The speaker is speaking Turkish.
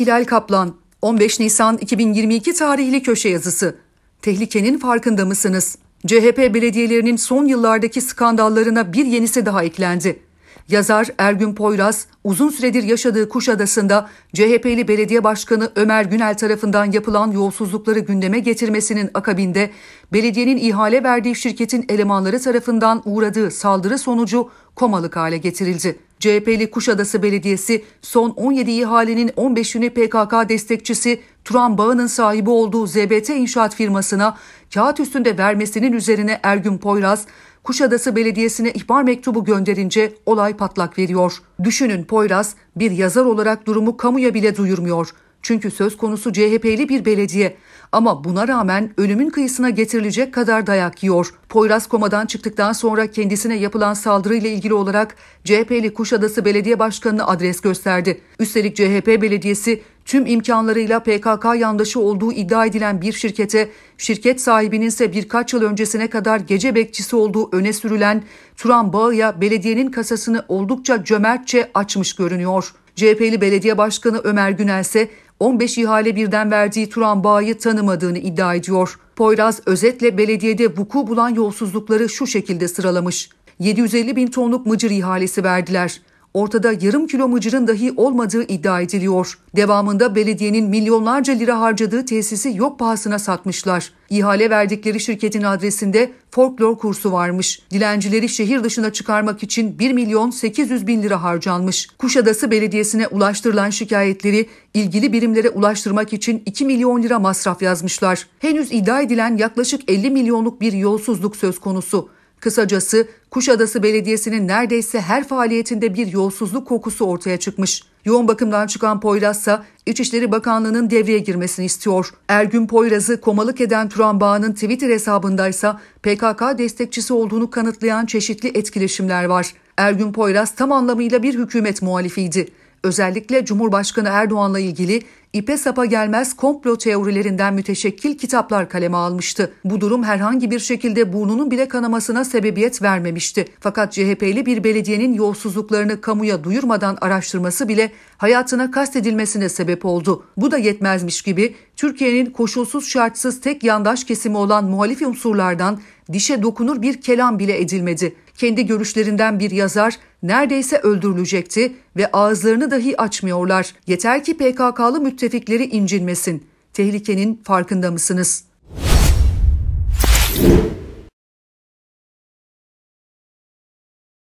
Hilal Kaplan 15 Nisan 2022 tarihli köşe yazısı. Tehlikenin farkında mısınız? CHP belediyelerinin son yıllardaki skandallarına bir yenisi daha eklendi. Yazar Ergün Poyraz uzun süredir yaşadığı Kuşadası'nda CHP'li belediye başkanı Ömer Günel tarafından yapılan yolsuzlukları gündeme getirmesinin akabinde belediyenin ihale verdiği şirketin elemanları tarafından uğradığı saldırı sonucu komalık hale getirildi. CHP'li Kuşadası Belediyesi son 17 ihalenin 15'ini PKK destekçisi Turan Bağı'nın sahibi olduğu ZBT inşaat firmasına kağıt üstünde vermesinin üzerine Ergün Poyraz Kuşadası Belediyesi'ne ihbar mektubu gönderince olay patlak veriyor. Düşünün Poyraz bir yazar olarak durumu kamuya bile duyurmuyor. Çünkü söz konusu CHP'li bir belediye ama buna rağmen ölümün kıyısına getirilecek kadar dayak yiyor. Poyraz komadan çıktıktan sonra kendisine yapılan saldırıyla ilgili olarak CHP'li Kuşadası Belediye Başkanı'na adres gösterdi. Üstelik CHP belediyesi tüm imkanlarıyla PKK yandaşı olduğu iddia edilen bir şirkete, şirket sahibinin ise birkaç yıl öncesine kadar gece bekçisi olduğu öne sürülen Turan Bağı'ya belediyenin kasasını oldukça cömertçe açmış görünüyor. CHP'li belediye başkanı Ömer Günel ise 15 ihale birden verdiği Turan Bağ'ı tanımadığını iddia ediyor. Poyraz özetle belediyede vuku bulan yolsuzlukları şu şekilde sıralamış. 750 bin tonluk mıcır ihalesi verdiler ortada yarım kilo mıcırın dahi olmadığı iddia ediliyor. Devamında belediyenin milyonlarca lira harcadığı tesisi yok pahasına satmışlar. İhale verdikleri şirketin adresinde folklor kursu varmış. Dilencileri şehir dışına çıkarmak için 1 milyon 800 bin lira harcanmış. Kuşadası Belediyesi'ne ulaştırılan şikayetleri ilgili birimlere ulaştırmak için 2 milyon lira masraf yazmışlar. Henüz iddia edilen yaklaşık 50 milyonluk bir yolsuzluk söz konusu. Kısacası Kuşadası Belediyesi'nin neredeyse her faaliyetinde bir yolsuzluk kokusu ortaya çıkmış. Yoğun bakımdan çıkan Poyraz ise İçişleri Bakanlığı'nın devreye girmesini istiyor. Ergün Poyraz'ı komalık eden Turan Bağ'ın Twitter hesabındaysa PKK destekçisi olduğunu kanıtlayan çeşitli etkileşimler var. Ergün Poyraz tam anlamıyla bir hükümet muhalifiydi. Özellikle Cumhurbaşkanı Erdoğan'la ilgili ipe sapa gelmez komplo teorilerinden müteşekkil kitaplar kaleme almıştı. Bu durum herhangi bir şekilde burnunun bile kanamasına sebebiyet vermemişti. Fakat CHP'li bir belediyenin yolsuzluklarını kamuya duyurmadan araştırması bile hayatına kastedilmesine sebep oldu. Bu da yetmezmiş gibi Türkiye'nin koşulsuz şartsız tek yandaş kesimi olan muhalif unsurlardan dişe dokunur bir kelam bile edilmedi. Kendi görüşlerinden bir yazar neredeyse öldürülecekti ve ağızlarını dahi açmıyorlar. Yeter ki PKK'lı müttefikleri incinmesin. Tehlikenin farkında mısınız?''